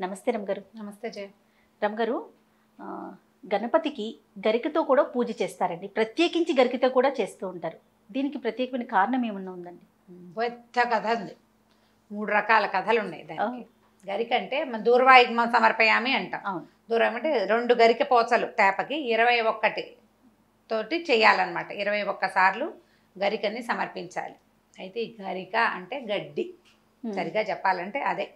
నమస్తే రమగారు. నమస్తే జయ. రమగారు గణపతికి గరికతో కూడా పూజ చేస్తారండి. ప్రత్యేకించి గరికతో కూడా చేస్తూ ఉంటారు. దీనికి ప్రత్యేకమైన కారణం ఏమన్నా ఉందండి? పెద్ద కథ ఉంది. మూడు రకాల కథలు ఉన్నాయి దానికి. గరిక అంటే మన దూర్వాయుగ్మం సమర్పయామి అంటాం. దూరం అంటే రెండు గరిక పోచలు తేపకి ఇరవై ఒక్కటి తోటి చేయాలన్నమాట. ఇరవై ఒక్క సార్లు గరికని సమర్పించాలి. అయితే ఈ గరిక అంటే గడ్డి. సరిగా చెప్పాలంటే అదే.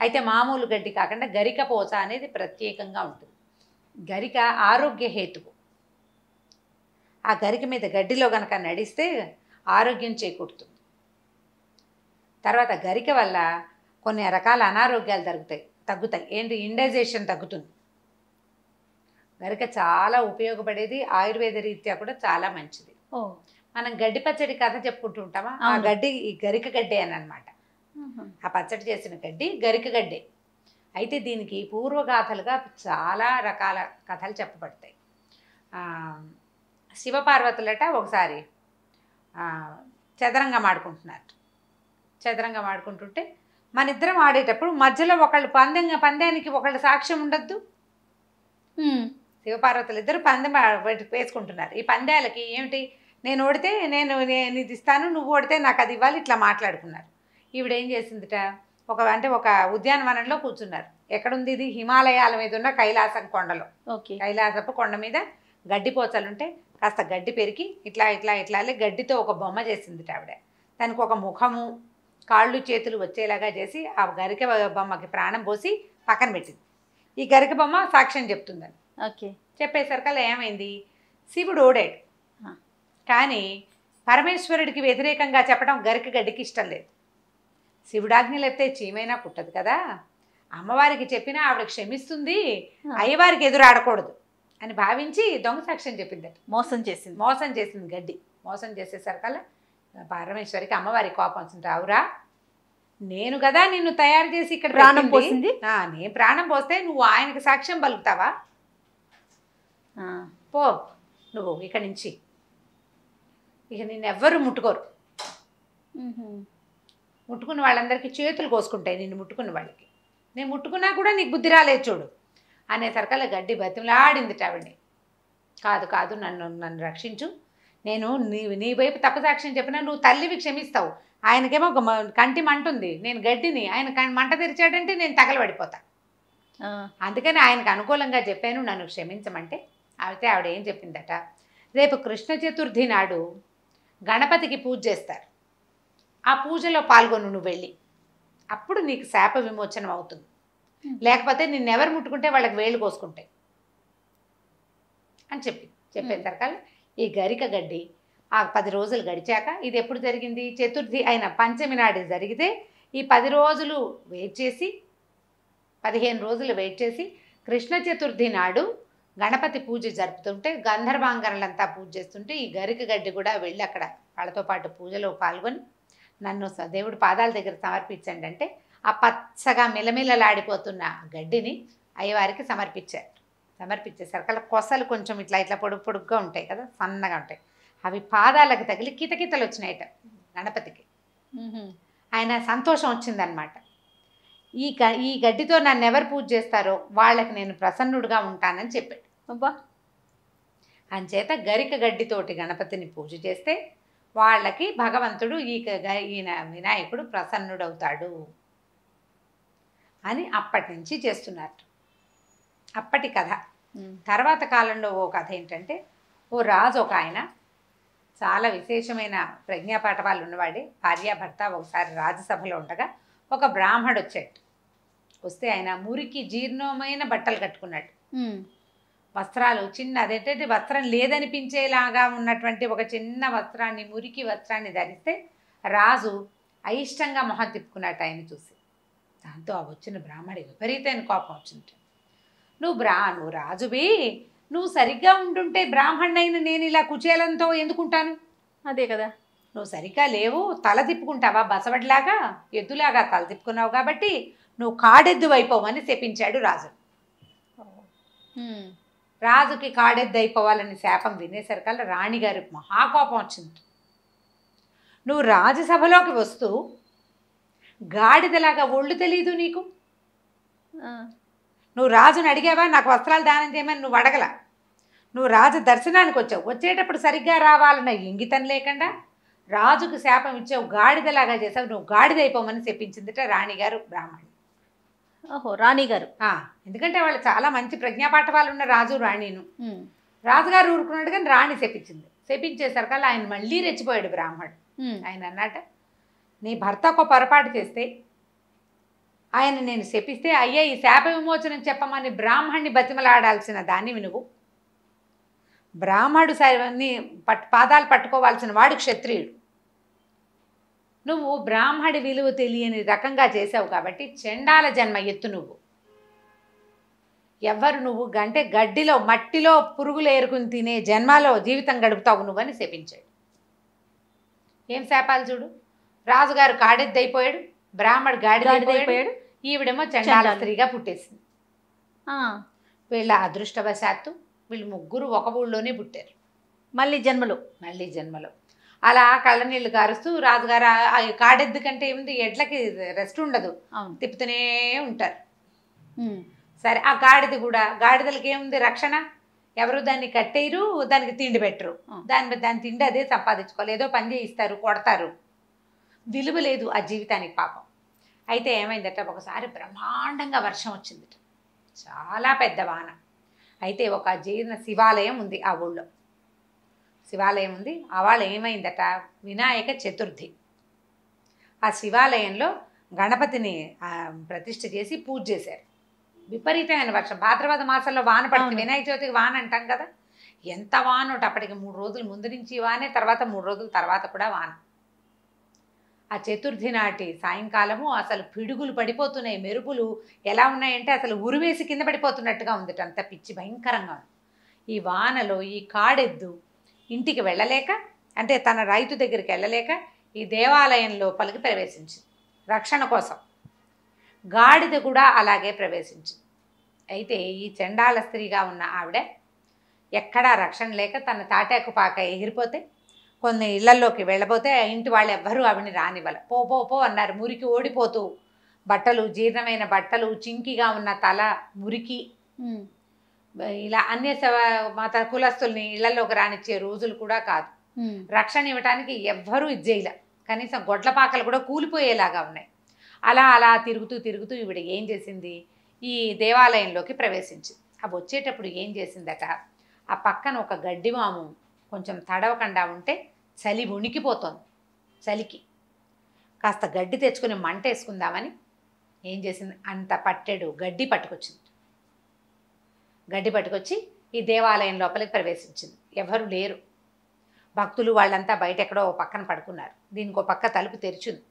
అయితే మామూలు గడ్డి కాకుండా గరిక పోచ అనేది ప్రత్యేకంగా ఉంటుంది. గరిక ఆరోగ్య హేతువు. ఆ గరిక మీద గడ్డిలో గనక నడిస్తే ఆరోగ్యం చేకూరుతుంది. తర్వాత గరిక వల్ల కొన్ని రకాల అనారోగ్యాలు తగ్గుతాయి తగ్గుతాయి. ఏంటి? ఇండైజేషన్ తగ్గుతుంది. గరిక చాలా ఉపయోగపడేది ఆయుర్వేద రీత్యా కూడా చాలా మంచిది. మనం గడ్డి పచ్చడి కథ చెప్పుకుంటూ ఉంటామా? ఆ. గడ్డి ఈ గరిక గడ్డే అని అనమాట. ఆ పచ్చడి చేసిన గడ్డి గరిక గడ్డే. అయితే దీనికి పూర్వగాథలుగా చాలా రకాల కథలు చెప్పబడతాయి. శివపార్వతులట ఒకసారి చదరంగం ఆడుకుంటున్నారు. చదరంగం ఆడుకుంటుంటే మన ఇద్దరం ఆడేటప్పుడు మధ్యలో ఒకళ్ళు పందెం పందానికి ఒకళ్ళు సాక్ష్యం ఉండద్దు. శివపార్వతులు ఇద్దరు పందెం వేసుకుంటున్నారు. ఈ పందాలకి ఏమిటి? నేను ఓడితే నేను నేను ఇది ఇస్తాను నువ్వు ఓడితే నాకు అది ఇవ్వాలి ఇట్లా మాట్లాడుకున్నారు. ఈవిడ ఏం చేసిందిట? ఒక అంటే ఒక ఉద్యానవనంలో కూర్చున్నారు. ఎక్కడుంది ఇది? హిమాలయాల మీద ఉన్న కైలాసం కొండలో. ఓకే. కైలాసపు కొండ మీద గడ్డి పోచలుంటే కాస్త గడ్డి పెరికి ఇట్లా ఇట్లా ఇట్లా గడ్డితో ఒక బొమ్మ చేసిందిట ఆవిడ. దానికి ఒక ముఖము కాళ్ళు చేతులు వచ్చేలాగా చేసి ఆ గరిక బొమ్మకి ప్రాణం పోసి పక్కన పెట్టింది. ఈ గరిక బొమ్మ సాక్ష్యం చెప్తుందని. ఓకే. చెప్పేసరికల్లా ఏమైంది? శివుడు ఓడాడు. కానీ పరమేశ్వరుడికి వ్యతిరేకంగా చెప్పడం గరిక గడ్డికి ఇష్టం లేదు. శివుడాజ్ఞలు ఎత్తే చీమైనా కుట్టదు కదా అమ్మవారికి చెప్పినా ఆవిడ క్షమిస్తుంది. అయ్యవారికి ఎదురు ఆడకూడదు అని భావించి దొంగ సాక్ష్యం చెప్పిందట మోసం చేసింది మోసం చేసింది గడ్డి మోసం చేసేసరికల్లా పరమేశ్వరికి అమ్మవారి కోపం వచ్చింది అవురా నేను కదా నిన్ను తయారు చేసి ఇక్కడ ప్రాణం పెట్టింది. పోసింది? నేను ప్రాణం పోస్తే నువ్వు ఆయనకి సాక్ష్యం పలుకుతావా ఆ. పో నువ్వు ఇక్కడి నుంచి ఇక నిన్ను ఎవ్వరు ముట్టుకోరు. ముట్టుకున్న వాళ్ళందరికీ చేతులు కోసుకుంటాయి నిన్ను ముట్టుకున్న వాళ్ళకి. నేను ముట్టుకున్నా కూడా నీకు బుద్ధి రాలేదు చూడు. అనేసరికల్లా గడ్డి బతిమలాడింది ఆవిడ్ని. కాదు కాదు నన్ను నన్ను రక్షించు. నేను నీ నీ వైపు తప్పు సాక్ష్యం చెప్పినా నువ్వు తల్లివి క్షమిస్తావు. ఆయనకేమో ఒక కంటి మంట ఉంది. నేను గడ్డిని ఆయన మంట తెరిచాడంటే నేను తగలబడిపోతా. అందుకని ఆయనకు అనుకూలంగా చెప్పాను నన్ను క్షమించమంటే. అయితే ఆవిడ ఏం చెప్పిందట? రేపు కృష్ణ చతుర్థి నాడు గణపతికి పూజ చేస్తారు. ఆ పూజలో పాల్గొను నువ్వు వెళ్ళి. అప్పుడు నీకు శాప విమోచనం అవుతుంది. లేకపోతే నిన్నెవరు ముట్టుకుంటే వాళ్ళకి వేళ్ళు కోసుకుంటాయి అని చెప్పి చెప్పిన తర్వాత ఈ గరిక గడ్డి ఆ పది రోజులు గడిచాక ఇది ఎప్పుడు జరిగింది? చతుర్థి అయిన పంచమి నాడు జరిగితే ఈ పది రోజులు వెయిట్ చేసి పదిహేను రోజులు వెయిట్ చేసి కృష్ణ చతుర్థి నాడు గణపతి పూజ జరుపుతుంటే గంధర్వాంగనలంతా పూజ చేస్తుంటే ఈ గరిక గడ్డి కూడా వెళ్ళి అక్కడ వాళ్ళతో పాటు పూజలో పాల్గొని నన్ను స- దేవుడి పాదాల దగ్గర సమర్పించండి అంటే ఆ పచ్చగా మిలమిలలాడిపోతున్న గడ్డిని అయ్యవారికి సమర్పించారు. సమర్పించేసరికి కొసలు కొంచెం ఇట్లా ఇట్లా పొడుగు పొడుగ్గా ఉంటాయి కదా సన్నగా ఉంటాయి. అవి పాదాలకు తగిలి కితకితలు వచ్చినాయట గణపతికి. ఆయన సంతోషం వచ్చిందనమాట ఈ గ ఈ గడ్డితో నన్ను ఎవరు పూజ చేస్తారో వాళ్ళకి నేను ప్రసన్నుడిగా ఉంటానని చెప్పాడు. అబ్బా! అంచేత గరిక గడ్డితోటి గణపతిని పూజ చేస్తే వాళ్ళకి భగవంతుడు ఈ ఈయన వినాయకుడు ప్రసన్నుడవుతాడు అని అప్పటి నుంచి చేస్తున్నారు అప్పటి కథ. తర్వాత కాలంలో ఓ కథ ఏంటంటే ఓ రాజు ఒక ఆయన చాలా విశేషమైన ప్రజ్ఞాపాఠవాలు ఉన్నవాడే భార్యాభర్త ఒకసారి రాజసభలో ఉండగా ఒక బ్రాహ్మడు వచ్చాడు వస్తే ఆయన మురికి జీర్ణమైన బట్టలు కట్టుకున్నాడు. వస్త్రాలు చిన్న అదేంటంటే వస్త్రం లేదనిపించేలాగా ఉన్నటువంటి ఒక చిన్న వస్త్రాన్ని మురికి వస్త్రాన్ని ధరిస్తే రాజు అయిష్టంగా మొహం తిప్పుకున్నట్టు ఆయన చూసి. దాంతో ఆ వచ్చిన బ్రాహ్మడి విపరీతమైన కోపం వచ్చింది. నువ్వు బ్రా నువ్వు రాజువి నువ్వు సరిగ్గా ఉంటుంటే బ్రాహ్మణ్ణైన నేను ఇలా కుచేలంతో ఎందుకుంటాను? అదే కదా. నువ్వు సరిగ్గా లేవు తల తిప్పుకుంటావా బసవడిలాగా? ఎద్దులాగా తల తిప్పుకున్నావు కాబట్టి నువ్వు కాడెద్దు అయిపోవని శపించాడు రాజు. రాజుకి కాడెద్దు అయిపోవాలని శాపం వినేసరికల్లా రాణిగారికి మహాకోపం వచ్చింది. నువ్వు రాజసభలోకి వస్తూ గాడిదలాగా ఒళ్ళు తెలీదు నీకు? నువ్వు రాజుని అడిగావా? నాకు వస్త్రాలు దానం చేయమని నువ్వు అడగల. నువ్వు రాజు దర్శనానికి వచ్చావు. వచ్చేటప్పుడు సరిగ్గా రావాలన్న ఇంగితం లేకుండా రాజుకు శాపం ఇచ్చావు గాడిదలాగా చేసావు నువ్వు గాడిదైపోమని చెప్పించిందిట రాణిగారు బ్రాహ్మణి ఓహో రాణి గారు. ఎందుకంటే వాళ్ళు చాలా మంచి ప్రజ్ఞాపాఠవాలు ఉన్న రాజు రాణిను. రాజుగారు ఊరుకున్నాడు కానీ రాణి చెప్పించింది చెప్పించేసరికల్లా ఆయన మళ్ళీ రెచ్చిపోయాడు బ్రాహ్మణుడు ఆయన అన్నట నీ భర్త ఒక పొరపాటు చేస్తే ఆయన నేను శపిస్తే అయ్యే ఈ శాప విమోచనం చెప్పమని బ్రాహ్మణ్ణి బతిమలాడాల్సిన దాన్ని నువ్వు. బ్రాహ్మడు సరిని పట్ పాదాలు పట్టుకోవాల్సిన వాడు క్షత్రియుడు. నువ్వు బ్రాహ్మడి విలువ తెలియని రకంగా చేసావు కాబట్టి చండాల జన్మ ఎత్తు నువ్వు. ఎవ్వరు నువ్వు గంటే గడ్డిలో మట్టిలో పురుగులు ఏరుకుని తినే జన్మలో జీవితం గడుపుతావు నువ్వని శపించాడు. ఏం శాపాలు చూడు? రాజుగారు కాడెద్దైపోయాడు బ్రాహ్మడు గాడిదైపోయాడు ఈవిడేమో చండాల. స్త్రీగా పుట్టేసింది. ఆ, వీళ్ళ అదృష్టవశాత్తు వీళ్ళు ముగ్గురు ఒక ఊళ్ళోనే పుట్టారు. మళ్ళీ జన్మలో. మళ్ళీ జన్మలో. అలా కళ్ళనీళ్ళు కారుస్తూ రాజుగారు కాడెద్దు కంటే ఏముంది? ఎడ్లకి రెస్ట్ ఉండదు. తిప్పుతూనే ఉంటారు. సరే ఆ గాడిద కూడా గాడిదలకి ఏముంది రక్షణ? ఎవరు దాన్ని కట్టేయరు దానికి తిండి పెట్టరు. దాని దాని తిండి అదే సంపాదించుకోవాలి. ఏదో పని చేయిస్తారు కొడతారు. విలువ లేదు ఆ జీవితానికి పాపం. అయితే ఏమైందట? ఒకసారి బ్రహ్మాండంగా వర్షం వచ్చిందట. చాలా పెద్ద వాన. అయితే ఒక జీర్ణ శివాలయం ఉంది ఆ ఊళ్ళో. శివాలయం ఉంది. ఆ వాళ్ళు ఏమైందట? వినాయక చతుర్థి. ఆ శివాలయంలో గణపతిని ప్రతిష్ఠ చేసి పూజ చేశారు. విపరీతమైన వర్షం. భాద్రపద మాసంలో వాన పడుతుంది. వినాయక చవితికి వాన అంటాం కదా? ఎంత వాన ఒకటి అప్పటికి మూడు రోజుల ముందు నుంచి వానే తర్వాత మూడు రోజుల తర్వాత కూడా వాన. ఆ చతుర్థి నాటి సాయంకాలము అసలు పిడుగులు పడిపోతున్నాయి. మెరుపులు ఎలా ఉన్నాయంటే అసలు ఉరివేసి కింద పడిపోతున్నట్టుగా ఉంది. అంత పిచ్చి భయంకరంగా ఈ వానలో ఈ కాడెద్దు ఇంటికి వెళ్ళలేక అంటే తన రైతు దగ్గరికి వెళ్ళలేక ఈ దేవాలయం లోపలికి ప్రవేశించింది. రక్షణ కోసం. గాడిద కూడా అలాగే ప్రవేశించింది. అయితే ఈ చండాల స్త్రీగా ఉన్న ఆవిడ ఎక్కడా రక్షణ లేక తన తాటాకు పాక ఎగిరిపోతే కొన్ని ఇళ్ళల్లోకి వెళ్ళబోతే ఆ ఇంటి వాళ్ళు ఎవ్వరూ ఆవిడని రానివ్వాలి. పో పో పో అన్నారు. మురికి ఓడిపోతూ బట్టలు జీర్ణమైన బట్టలు చింకిగా ఉన్న తల మురికి. ఇలా అన్య సవ- మత కులస్తుల్ని ఇళ్ళలోకి రానిచ్చే రోజులు కూడా కాదు. రక్షణ ఇవ్వడానికి ఎవ్వరూ ఇది చేయలే కనీసం గొడ్లపాకలు కూడా కూలిపోయేలాగా ఉన్నాయి. అలా అలా తిరుగుతూ తిరుగుతూ ఈవిడ ఏం చేసింది? ఈ దేవాలయంలోకి ప్రవేశించింది. అవి వచ్చేటప్పుడు ఏం చేసిందట? ఆ పక్కన ఒక గడ్డివాము కొంచెం తడవకుండా ఉంటే చలి ఉణికిపోతోంది చలికి. కాస్త గడ్డి తెచ్చుకుని మంట వేసుకుందామని ఏం చేసింది? అంత పట్టెడు గడ్డి పట్టుకొచ్చింది. గడ్డి పట్టుకొచ్చి ఈ దేవాలయం లోపలికి ప్రవేశించింది. ఎవరు లేరు. భక్తులు వాళ్ళంతా బయట ఎక్కడో ఓ పక్కన పడుకున్నారు. దీనికి ఒక పక్క తలుపు తెరిచింది.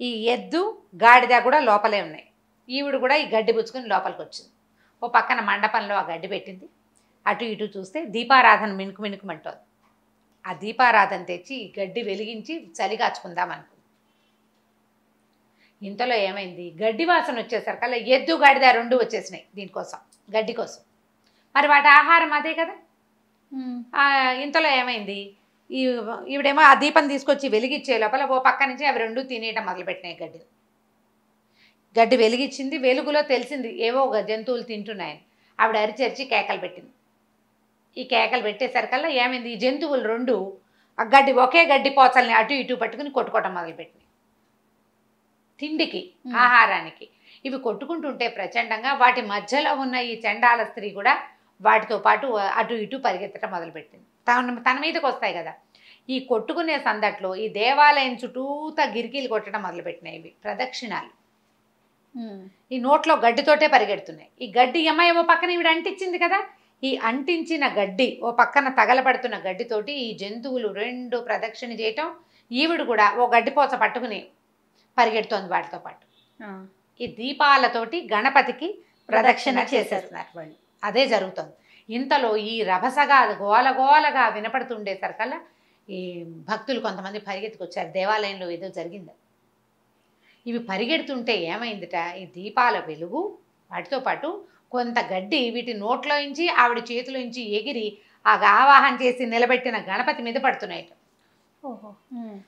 ఈ ఎద్దు గాడిద కూడా లోపలే ఉన్నాయి. ఈవిడ కూడా ఈ గడ్డి పుచ్చుకొని లోపలికి వచ్చింది ఓ పక్కన మండపంలో ఆ గడ్డి పెట్టింది. అటు ఇటు చూస్తే దీపారాధన మిణుకు మిణుకుమంటోంది ఆ దీపారాధన తెచ్చి ఈ గడ్డి వెలిగించి చలిగాచుకుందాం అనుకుంది. ఇంతలో ఏమైంది? గడ్డి వాసన వచ్చేసరికల్లా ఎద్దు గాడిద రెండు వచ్చేసినాయి దీనికోసం. గడ్డి కోసం. మరి వాటి ఆహారం అదే కదా? ఇంతలో ఏమైంది? ఈ ఈవిడేమో ఆ దీపం తీసుకొచ్చి వెలిగించే లోపల ఓ పక్క నుంచి అవి రెండు తినేయటం మొదలుపెట్టినాయి గడ్డి గడ్డి వెలిగించింది వెలుగులో తెలిసింది ఏవో ఒక జంతువులు తింటున్నాయని. ఆవిడ అరిచరిచి కేకలు పెట్టింది. ఈ కేకలు పెట్టేసరికల్లా ఏమైంది? ఈ జంతువులు రెండు ఆ గడ్డి ఒకే గడ్డి పోచల్ని అటు ఇటు పట్టుకుని కొట్టుకోవటం మొదలుపెట్టినాయి. తిండికి. ఆహారానికి. ఇవి కొట్టుకుంటుంటే ప్రచండంగా వాటి మధ్యలో ఉన్న ఈ చండాల స్త్రీ కూడా వాటితో పాటు అటు ఇటు పరిగెత్తడం మొదలుపెట్టింది. తన తన మీదకి వస్తాయి కదా. ఈ కొట్టుకునే సందట్లో ఈ దేవాలయం చుట్టూతా గిరికీలు కొట్టడం మొదలుపెట్టినాయి ఇవి. ప్రదక్షిణాలు. ఈ నోట్లో గడ్డితోటే పరిగెడుతున్నాయి. ఈ గడ్డి అమ్మాయి ఓ పక్కన ఈవిడ అంటించింది కదా. ఈ అంటించిన గడ్డి ఓ పక్కన తగలబడుతున్న గడ్డితోటి ఈ జంతువులు రెండు ప్రదక్షిణ చేయటం ఈవిడ కూడా ఓ గడ్డిపోచ పట్టుకుని పరిగెడుతోంది వాటితో పాటు. ఈ దీపాలతోటి గణపతికి ప్రదక్షిణ. చేసేస్తున్నారు వాళ్ళు అదే జరుగుతుంది. ఇంతలో ఈ రభసగా గోల గోలగా వినపడుతుండేసరికల్లా ఈ భక్తులు కొంతమంది పరిగెత్తుకొచ్చారు. దేవాలయంలో ఏదో జరిగింది. ఇవి పరిగెడుతుంటే ఏమైందిట? ఈ దీపాల వెలుగు వాటితో పాటు కొంత గడ్డి వీటి నోట్లోంచి ఆవిడ చేతిలోంచి ఎగిరి ఆ ఆవాహన చేసి నిలబెట్టిన గణపతి మీద పడుతున్నాయి.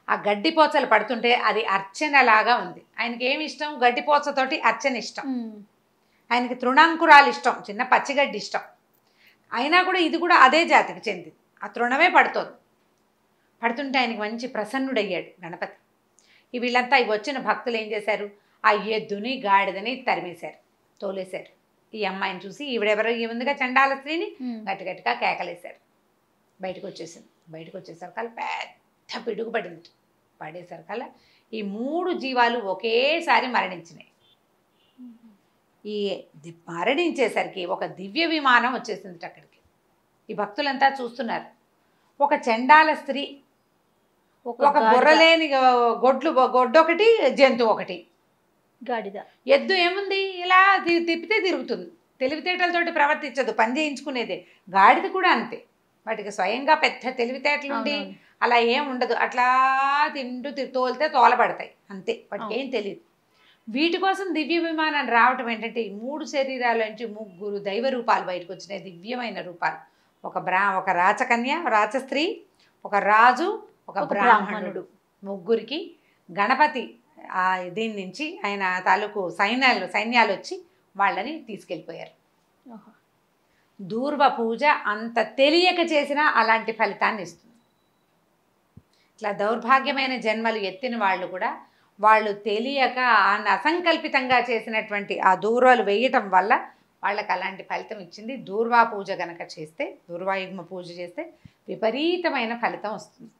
ఆ గడ్డి పోచలు పడుతుంటే అది అర్చన లాగా ఉంది. ఆయనకి ఏమి ఇష్టం? గడ్డి పోచతోటి అర్చన ఇష్టం. ఆయనకి తృణాంకురాలు ఇష్టం చిన్న పచ్చిగడ్డి ఇష్టం. అయినా కూడా ఇది కూడా అదే జాతికి చెందింది. ఆ తృణమే పడుతోంది. పడుతుంటే ఆయనకి మంచి ప్రసన్నుడయ్యాడు గణపతి. ఈ వీళ్ళంతా వచ్చిన భక్తులు ఏం చేశారు? ఆ ఎద్దుని గాడిదని తరిమేశారు తోలేశారు. ఈ అమ్మాయిని చూసి ఈవిడెవరో ఈ ముందుగా చండాల స్త్రీని ఉమ్. గట్టి గట్టిగా కేకలేశారు. బయటకు వచ్చేసింది. బయటకు వచ్చేసరికల్లా పెద్ద పిడుగు పడింది పడేసరికల్లా ఈ మూడు జీవాలు ఒకేసారి మరణించినాయి. ఈ మరణించేసరికి ఒక దివ్య విమానం వచ్చేసింది అక్కడికి. ఈ భక్తులంతా చూస్తున్నారు. ఒక చండాల స్త్రీ ఒక. బుర్రలేని గొడ్లు గొడ్డు ఒకటి జంతువు ఒకటి. గాడిద. ఎద్దు ఏముంది? ఇలా తిప్పితే తిరుగుతుంది. తెలివితేటలతోటి ప్రవర్తించదు పని చేయించుకునేదే. గాడిద కూడా అంతే. వాటికి స్వయంగా పెద్ద తెలివితేటలు ఉండి అవునవును. అలా ఏం ఉండదు. అట్లా తింటూ తోలితే తోలబడతాయి. అంతే. వాటికి ఏం తెలియదు వీటి కోసం దివ్య విమానం రావటం ఏంటంటే ఈ మూడు శరీరాల నుంచి ముగ్గురు దైవ రూపాలు బయటకు వచ్చినాయి. దివ్యమైన రూపాలు. ఒక బ్రా ఒక రాచకన్య రాచస్త్రీ ఒక రాజు ఒక బ్రాహ్మణుడు. ముగ్గురికి గణపతి ఆ దీని నుంచి ఆయన తాలూకు సైన్యాలు సైన్యాలు వచ్చి వాళ్ళని తీసుకెళ్ళిపోయారు. దూర్వ పూజ అంత తెలియక చేసినా అలాంటి ఫలితాన్ని ఇస్తుంది. ఇట్లా దౌర్భాగ్యమైన జన్మలు ఎత్తిన వాళ్ళు కూడా వాళ్ళు తెలియక అసంకల్పితంగా చేసినటువంటి ఆ దూర్వాలు వేయటం వల్ల వాళ్ళకి అలాంటి ఫలితం ఇచ్చింది. దూర్వా పూజ గనక చేస్తే దూర్వాయుగ్మ పూజ చేస్తే విపరీతమైన ఫలితం వస్తుంది.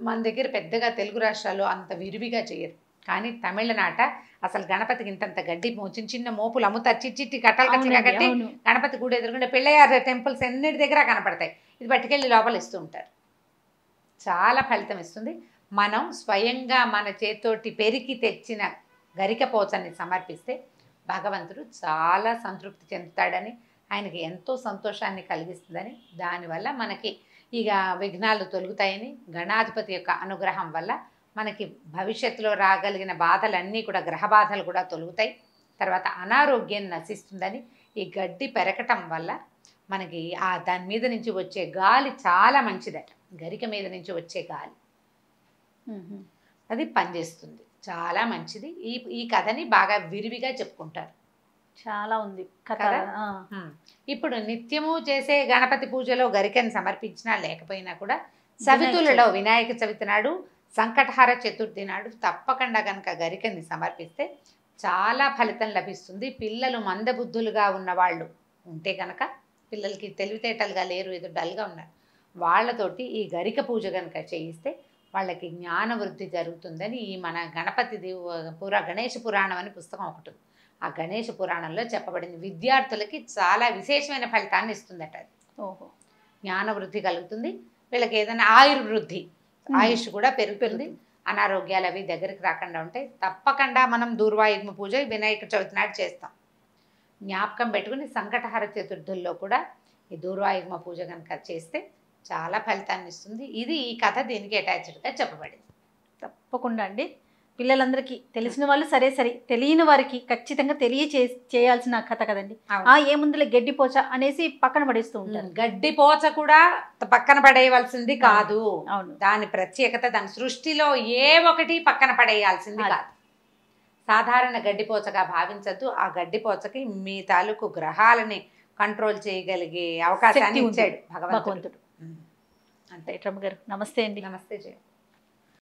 మన దగ్గర పెద్దగా తెలుగు రాష్ట్రాల్లో అంత విరివిగా చేయరు. కానీ తమిళనాట అసలు గణపతికి ఇంతంత గడ్డి చిన్న చిన్న మోపులు అమ్ముతారు చిట్టి చిట్టి కట్టలు కట్టి. గణపతి గుడి ఎదురుకుంటే పిల్లయ్యారు టెంపుల్స్ ఎన్నిటి దగ్గర కనపడతాయి. ఇది పట్టుకెళ్ళి లోపల ఇస్తూ ఉంటారు. చాలా ఫలితం ఇస్తుంది. మనం స్వయంగా మన చేతోటి పెరికి తెచ్చిన గరిక పోచని సమర్పిస్తే భగవంతుడు చాలా సంతృప్తి చెందుతాడని ఆయనకి ఎంతో సంతోషాన్ని కలిగిస్తుందని దానివల్ల మనకి ఇక విఘ్నాలు తొలుగుతాయని గణాధిపతి యొక్క అనుగ్రహం వల్ల మనకి భవిష్యత్తులో రాగలిగిన బాధలన్నీ కూడా గ్రహ బాధలు కూడా తొలుగుతాయి. తర్వాత అనారోగ్యం నశిస్తుందని ఈ గడ్డి పెరగటం వల్ల మనకి ఆ దాని మీద నుంచి వచ్చే గాలి చాలా మంచిదట. గరిక మీద నుంచి వచ్చే గాలి. అది పనిచేస్తుంది. చాలా మంచిది. ఈ ఈ కథని బాగా విరివిగా చెప్పుకుంటారు. చాలా ఉంది కథ. ఇప్పుడు నిత్యము చేసే గణపతి పూజలో గరికని సమర్పించినా లేకపోయినా కూడా సవితులలో వినాయక చవితి నాడు సంకటహార చతుర్థి నాడు తప్పకుండా కనుక గరికని సమర్పిస్తే చాలా ఫలితం లభిస్తుంది. పిల్లలు మందబుద్ధులుగా ఉన్న వాళ్ళు ఉంటే కనుక పిల్లలకి తెలివితేటలుగా లేరు ఏదో డల్గా ఉన్నారు. వాళ్ళతోటి ఈ గరిక పూజ కనుక చేయిస్తే వాళ్ళకి జ్ఞాన వృద్ధి జరుగుతుందని ఈ మన గణపతి దేవు- పురా గణేష పురాణం అని పుస్తకం ఒకటి. ఆ గణేష పురాణంలో చెప్పబడింది. విద్యార్థులకి చాలా విశేషమైన ఫలితాన్ని ఇస్తుందట అది. ఓహో. జ్ఞాన వృద్ధి కలుగుతుంది. వీళ్ళకి ఏదైనా ఆయుర్వృద్ధి ఆయుష్ కూడా పెరుగుతుంది. అనారోగ్యాలు అవి దగ్గరికి రాకుండా ఉంటాయి తప్పకుండా మనం దూర్వాయుగ్మ పూజ వినాయక చవితి నాడు చేస్తాం. జ్ఞాపకం పెట్టుకుని సంకటహార చతుర్థుల్లో కూడా ఈ దూర్వాయుగ్మ పూజ కనుక చేస్తే చాలా ఫలితాన్ని ఇస్తుంది. ఇది ఈ కథ దీనికి అటాచ్డ్గా చెప్పబడింది. తప్పకుండా అండి. పిల్లలందరికీ తెలిసిన వాళ్ళు సరే సరే తెలియని వారికి ఖచ్చితంగా తెలియచే చేయాల్సిన కథ కదండి. ఆ ఏముందులే గడ్డిపోచ అనేసి పక్కన పడేస్తూ ఉంటారు. గడ్డి పోచ కూడా పక్కన పడేయవలసింది కాదు. అవును. దాని ప్రత్యేకత దాని సృష్టిలో ఏ ఒకటి పక్కన పడేయాల్సింది. కాదు. సాధారణ గడ్డిపోచగా భావించద్దు. ఆ గడ్డిపోచకి మీ తాలూకు గ్రహాలని కంట్రోల్ చేయగలిగే అవకాశాన్ని. ఇచ్చాడు భగవంతుడు. అంతే రమ్మ గారు నమస్తే అండి. నమస్తే జయ.